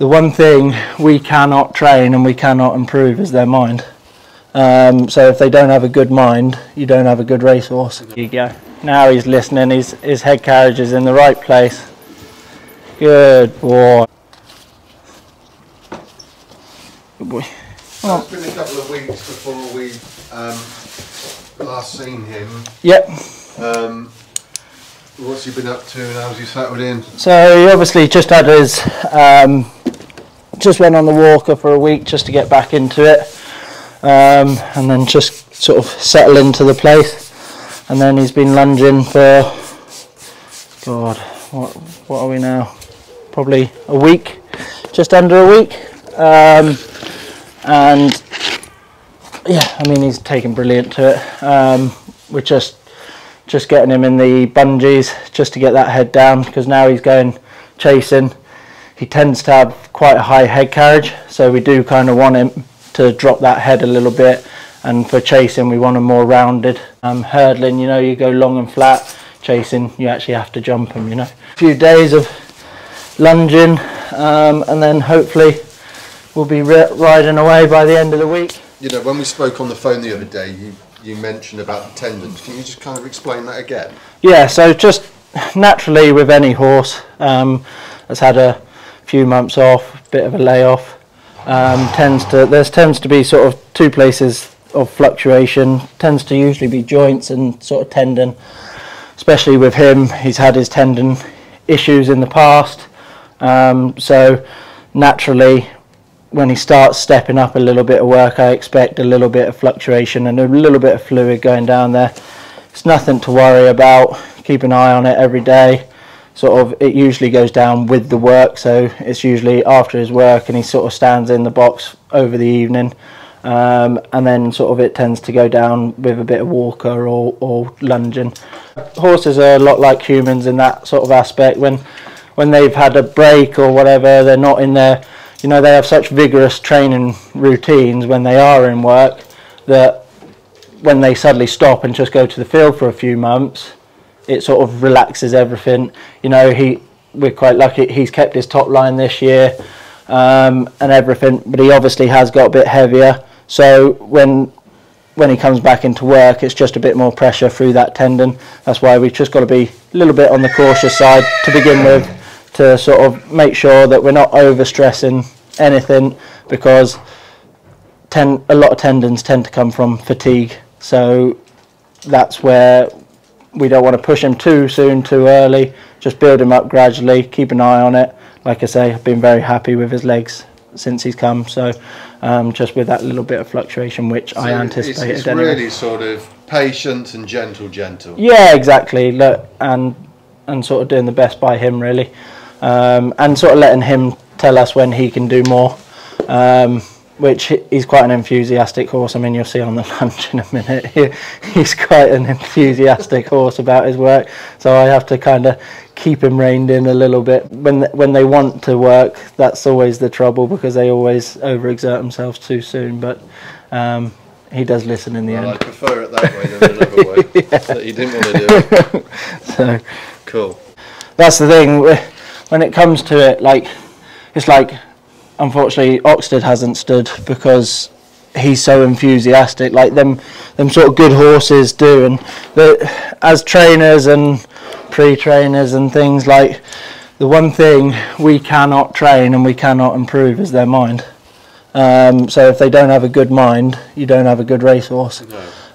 the one thing we cannot train and we cannot improve is their mind. Um, so if they don't have a good mind, you don't have a good racehorse. There you go. Now he's listening. His his head carriage is in the right place. Good boy. Good boy. So it's been a couple of weeks before we um, last seen him. Yep. Um, what's he been up to and how's he settled in? So he obviously just had his, um, just went on the walker for a week just to get back into it, um, and then just sort of settle into the place. And then he's been lunging for, God, what what are we now? Probably a week, just under a week. Um, and yeah, I mean he's taken brilliant to it. Um, we're just just getting him in the bungees just to get that head down because now he's going chasing. He tends to have quite a high head carriage, so we do kind of want him to drop that head a little bit. And for chasing, we want him more rounded. Um, hurdling, you know, you go long and flat. Chasing, you actually have to jump him, you know. A few days of lunging, um, and then hopefully we'll be ri- riding away by the end of the week. You know, when we spoke on the phone the other day, you, you mentioned about the tendons. Can you just kind of explain that again? Yeah, so just naturally with any horse um, that's had a few months off, bit of a layoff, um, tends to there tends to be sort of two places of fluctuation. Tends to usually be joints and sort of tendon. Especially with him, he's had his tendon issues in the past, um, so naturally when he starts stepping up a little bit of work, I expect a little bit of fluctuation and a little bit of fluid going down there. It's nothing to worry about. Keep an eye on it every day. Sort of, it usually goes down with the work, so it's usually after his work, and he sort of stands in the box over the evening, um, and then sort of it tends to go down with a bit of walker or, or lunging. Horses are a lot like humans in that sort of aspect. When when they've had a break or whatever, they're not in their you know they have such vigorous training routines when they are in work that when they suddenly stop and just go to the field for a few months it sort of relaxes everything. You know he we're quite lucky he's kept his top line this year um, and everything but he obviously has got a bit heavier. So when when he comes back into work it's just a bit more pressure through that tendon. That's why we've just got to be a little bit on the cautious side to begin with to sort of make sure that we're not overstressing anything because ten, a lot of tendons tend to come from fatigue. So that's where we don't want to push him too soon, too early. Just build him up gradually, keep an eye on it. Like I say, I've been very happy with his legs since he's come. So um, just with that little bit of fluctuation, which I So anticipated It's, it's anyway. really sort of patient and gentle, gentle. Yeah, exactly. Look, and and sort of doing the best by him really, um, and sort of letting him tell us when he can do more. Um, which he's quite an enthusiastic horse. I mean, you'll see on the lunge in a minute. He, he's quite an enthusiastic horse about his work. So I have to kind of keep him reined in a little bit. When when they want to work, that's always the trouble because they always overexert themselves too soon. But um, he does listen in the Well, I prefer it that way than another way. That you didn't want to do it. So. Cool. that's the thing when it comes to it like it's like unfortunately Oxted hasn't stood because he's so enthusiastic like them them sort of good horses do. And the, as trainers and pre-trainers and things like the one thing we cannot train and we cannot improve is their mind. Um, so if they don't have a good mind you don't have a good racehorse.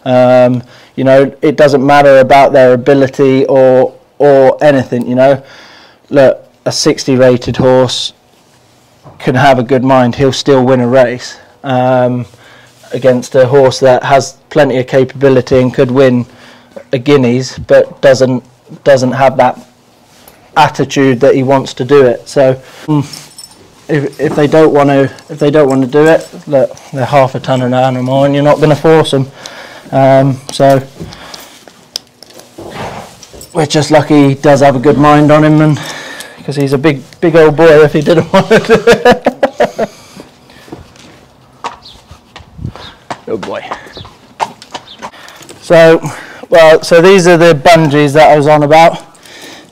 Um, you know, it doesn't matter about their ability or or anything. You know, look, a 60 rated horse can have a good mind. He'll still win a race um, against a horse that has plenty of capability and could win a guineas, but doesn't doesn't have that attitude that he wants to do it. So. mm, if, if they don't want to if they don't want to do it, look, they're half a ton an animal, and you're not going to force them. Um, so we're just lucky he does have a good mind on him, and because he's a big, big old boy. If he didn't want to do it, good boy. So, well, so these are the bungees that I was on about,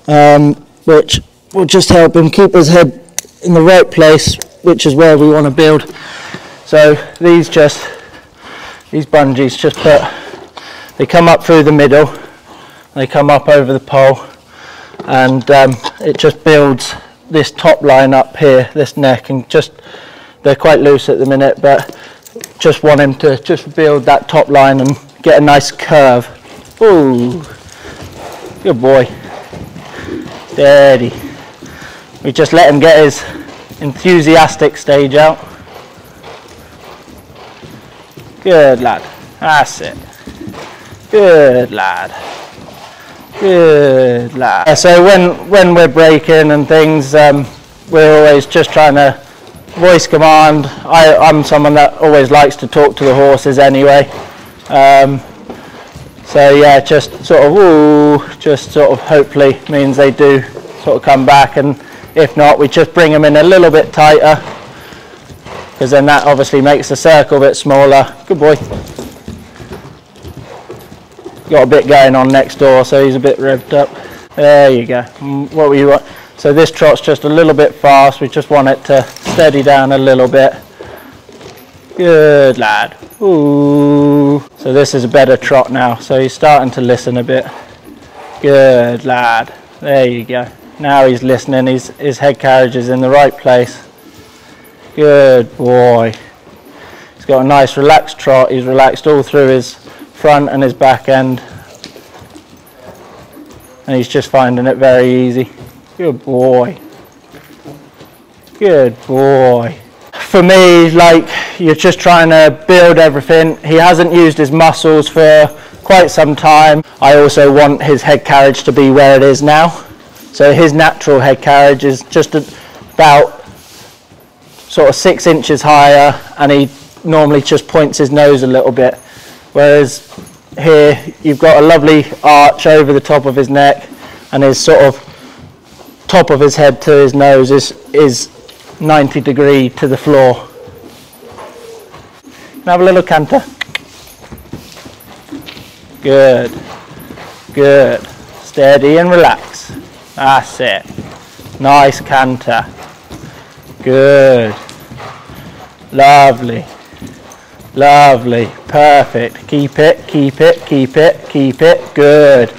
um, which will just help him keep his head in the right place, which is where we want to build. So these just, these bungees just put, they come up through the middle, they come up over the pole, and um, it just builds this top line up here, this neck, and just, they're quite loose at the minute, but just want him to just build that top line and get a nice curve. Ooh, good boy. Steady. We just let him get his enthusiastic stage out. Good lad. That's it. Good lad. Good lad. Yeah, so when when we're breaking and things, um, we're always just trying to voice command. I, I'm someone that always likes to talk to the horses anyway. Um, so yeah, just sort of ooh, just sort of hopefully means they do sort of come back, and if not, we just bring them in a little bit tighter, because then that obviously makes the circle a bit smaller. Good boy. Got a bit going on next door, so he's a bit revved up. There you go. Mm, What we want. So this trot's just a little bit fast. We just want it to steady down a little bit. Good lad. Ooh. So this is a better trot now. So he's starting to listen a bit. Good lad. There you go. Now he's listening. He's, his head carriage is in the right place. Good boy. He's got a nice relaxed trot. He's relaxed all through his front and his back end. And he's just finding it very easy. Good boy. Good boy. For me, like, you're just trying to build everything. He hasn't used his muscles for quite some time. I also want his head carriage to be where it is now. So his natural head carriage is just about sort of six inches higher and he normally just points his nose a little bit. Whereas here you've got a lovely arch over the top of his neck and his sort of top of his head to his nose is, is 90 degree to the floor. I have a little canter? Good, good. Steady and relax. That's it. Nice canter. Good. Lovely. Lovely. Perfect. Keep it, keep it, keep it, keep it. Good.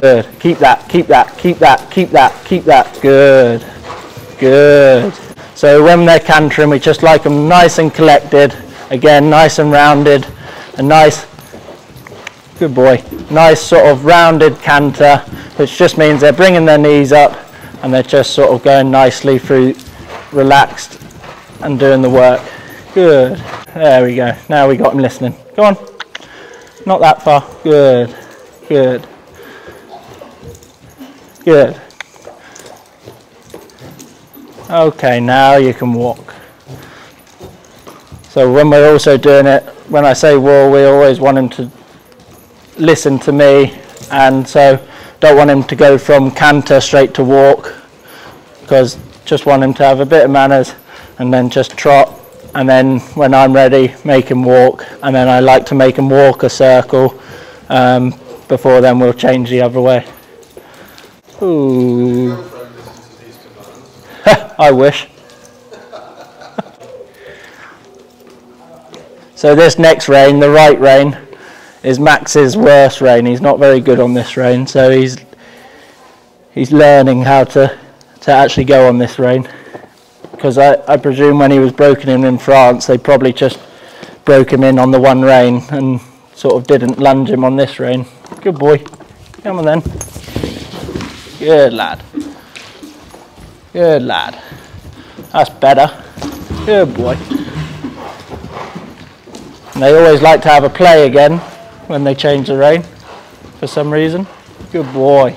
Good. Keep that, keep that, keep that, keep that, keep that. Good. Good. So when they're cantering, we just like them nice and collected. Again, nice and rounded. A nice, good boy, nice sort of rounded canter, which just means they're bringing their knees up and they're just sort of going nicely through, relaxed and doing the work. Good. There we go. Now we got him listening. Go on. Not that far. Good. Good. Good. Okay, now you can walk. So when we're also doing it, when I say wall, we always want him to listen to me, and so don't want him to go from canter straight to walk, because just want him to have a bit of manners, and then just trot, and then when I'm ready, make him walk, and then I like to make him walk a circle. Um, before then, we'll change the other way. Ooh. I wish. so this next rein, the right rein, is Max's worst rein. He's not very good on this rein, so he's he's learning how to to actually go on this rein. Because I, I presume when he was broken in in France, they probably just broke him in on the one rein and sort of didn't lunge him on this rein. Good boy. Come on then. Good lad. Good lad. That's better. Good boy. And they always like to have a play again when they change the rein for some reason. Good boy.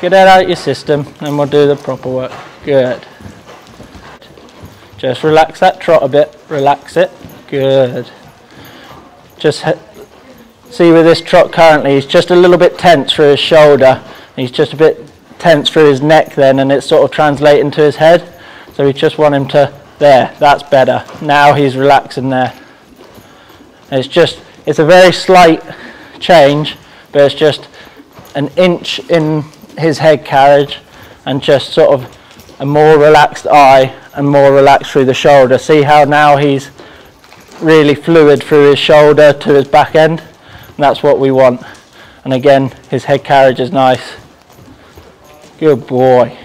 Get that out of your system and we'll do the proper work. Good. Just relax that trot a bit. Relax it. Good. Just see with this trot currently, he's just a little bit tense through his shoulder. He's just a bit tense through his neck then and it's sort of translating to his head. So we just want him to, there, that's better. Now he's relaxing there. It's just, it's a very slight change, but it's just an inch in his head carriage and just sort of a more relaxed eye and more relaxed through the shoulder. See how now he's really fluid through his shoulder to his back end? And that's what we want. And again, his head carriage is nice. Good boy.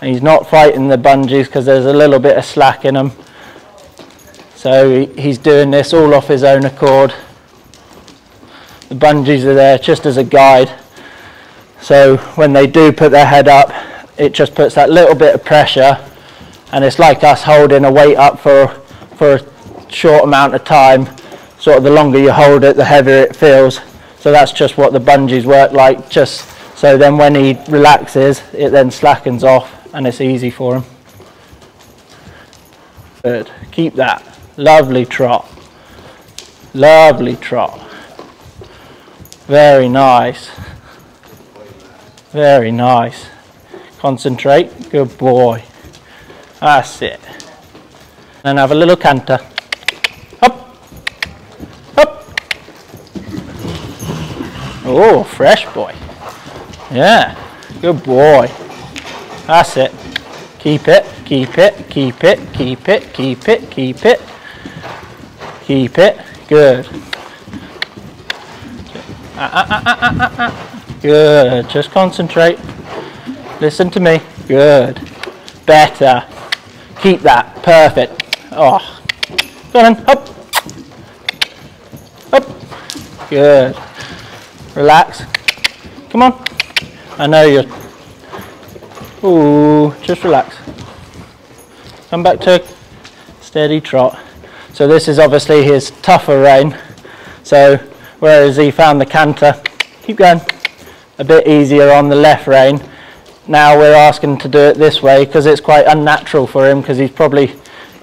And he's not fighting the bungees because there's a little bit of slack in them. So he's doing this all off his own accord. The bungees are there just as a guide. So when they do put their head up, it just puts that little bit of pressure and it's like us holding a weight up for, for a short amount of time. Sort of the longer you hold it, the heavier it feels. So that's just what the bungees work like. Just so then when he relaxes, it then slackens off and it's easy for him. Good. Keep that. Lovely trot. Lovely trot. Very nice. Very nice. Concentrate. Good boy. That's it. And have a little canter. Up. Up. Oh, fresh boy. Yeah. Good boy. That's it. Keep it, keep it, keep it, keep it, keep it, keep it. Keep it. Good. Ah, ah, ah, good. Just concentrate. Listen to me. Good. Better. Keep that. Perfect. Oh. Go on. Up. Up. Good. Relax. Come on. I know you're. Ooh, just relax. Come back to steady trot. So this is obviously his tougher rein. So whereas he found the canter, keep going, a bit easier on the left rein. Now we're asking to do it this way because it's quite unnatural for him because he's probably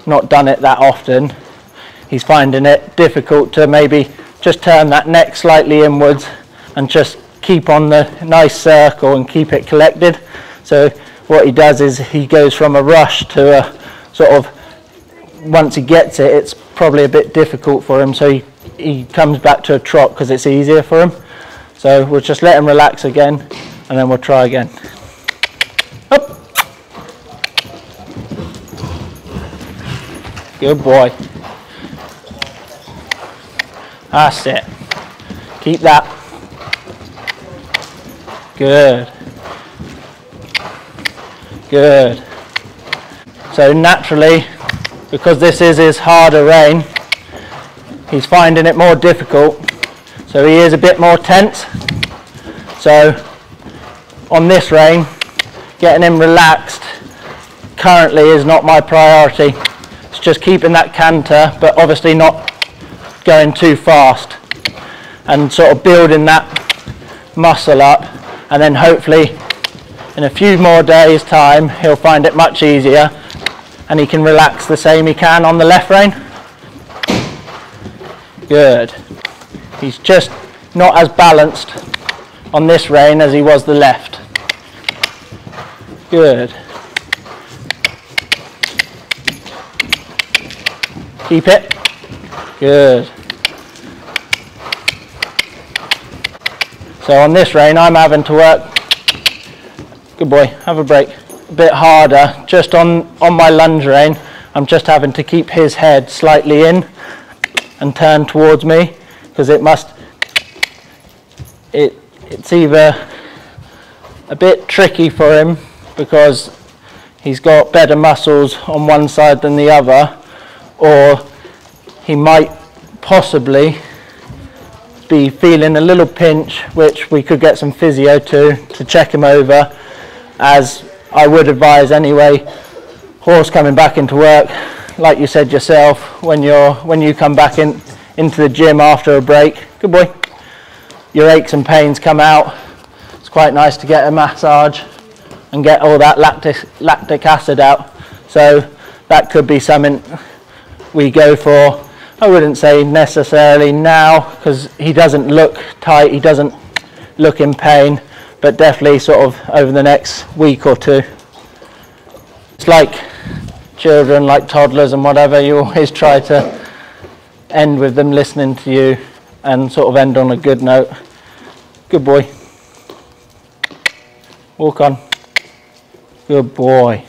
not done it that often. He's finding it difficult to maybe just turn that neck slightly inwards and just keep on the nice circle and keep it collected. So what he does is he goes from a rush to a sort of once he gets it, it's probably a bit difficult for him. So he, he comes back to a trot because it's easier for him. So we'll just let him relax again and then we'll try again. Good boy. That's it. Keep that. Good. Good. So naturally, because this is his harder rein, he's finding it more difficult. So he is a bit more tense. So on this rein, getting him relaxed currently is not my priority. It's just keeping that canter, but obviously not going too fast and sort of building that muscle up and then hopefully in a few more days time he'll find it much easier and he can relax the same he can on the left rein. Good. He's just not as balanced on this rein as he was the left. Good. Keep it. Good. So on this rein I'm having to work, good boy, have a break, a bit harder. Just on, on my lunge rein, I'm just having to keep his head slightly in and turn towards me because it must, it, it's either a bit tricky for him because he's got better muscles on one side than the other or he might possibly be feeling a little pinch which we could get some physio to to check him over. As I would advise anyway horse coming back into work like you said yourself when you're when you come back in into the gym after a break. Good boy. Your aches and pains come out. It's quite nice to get a massage and get all that lactic, lactic acid out. So that could be something we go for. I wouldn't say necessarily now because he doesn't look tight, he doesn't look in pain, but definitely sort of over the next week or two. It's like children, like toddlers and whatever, you always try to end with them listening to you and sort of end on a good note. Good boy. Walk on. Good boy.